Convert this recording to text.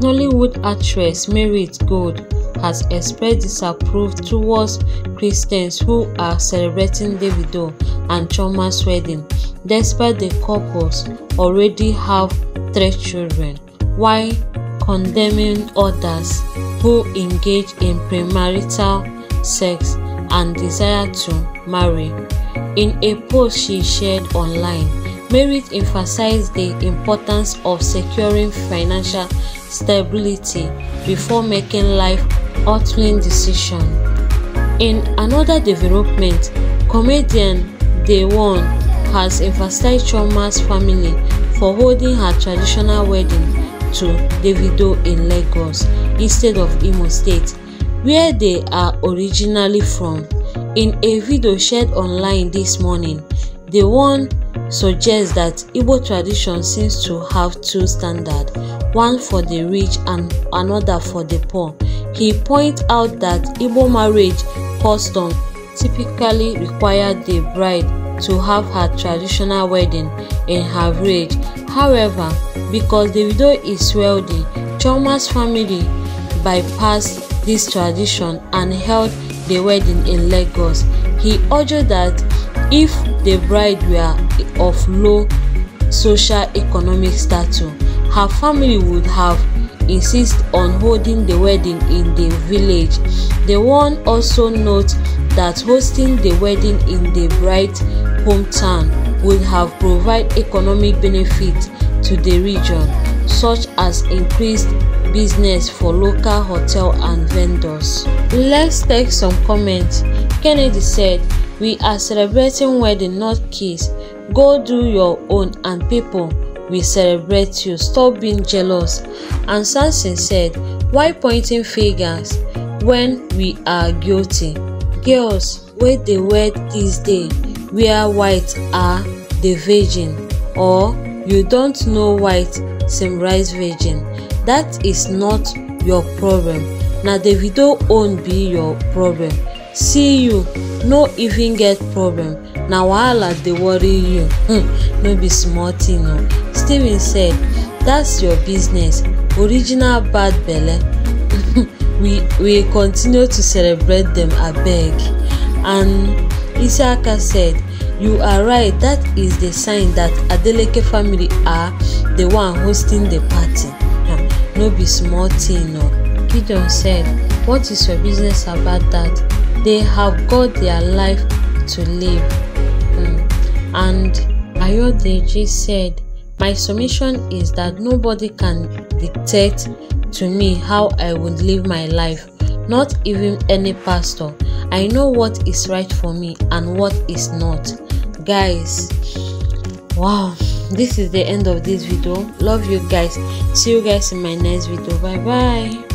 Nollywood actress Merit Gold has expressed disapproval towards Christians who are celebrating Davido and Chioma's wedding despite the couples already have three children, while condemning others who engage in premarital sex and desire to marry. In a post she shared online, Merit emphasized the importance of securing financial stability before making life-altering decisions. In another development, comedian Deeone has emphasized Chioma's family for holding her traditional wedding to Davido in Lagos instead of Imo State, where they are originally from. In a video shared online this morning, Deeone suggests that Igbo tradition seems to have two standards, one for the rich and another for the poor. He points out that Igbo marriage custom typically require the bride to have her traditional wedding in her village. However, because Davido is wealthy, Chioma's family bypassed this tradition and held the wedding in Lagos. He urged that if the bride were of low socio-economic status, her family would have insist on holding the wedding in the village. The one also notes that hosting the wedding in the bride's hometown would have provide economic benefit to the region, such as increased business for local hotel and vendors. Let's take some comments. Kennedy said, We are celebrating wedding, not kiss. Go do your own and people will celebrate you. Stop being jealous. And Samson said, Why pointing fingers when we are guilty? Girls wey dey wed dis day wear white are the virgin or you don't know white symbolize virgin. That is not your problem. Now the Davido own be your problem. See you no even get problem. Na wahala dey worry you. um no be small thing o. Stephen said, That's your business. Original bad belle. we we continue to celebrate them abeg. And Isiaka said, You are right, that is the sign that Adeleke family are the one hosting the party. No be small thing o. Gideon said, What is your business about that? They have got their life to live. Um, and Ayodeji said, My submission is that nobody can dictate to me how I would live my life, not even any pastor. I know what is right for me and what is not. Guys, wow, this is the end of this video. Love you guys. See you guys in my next video. Bye bye.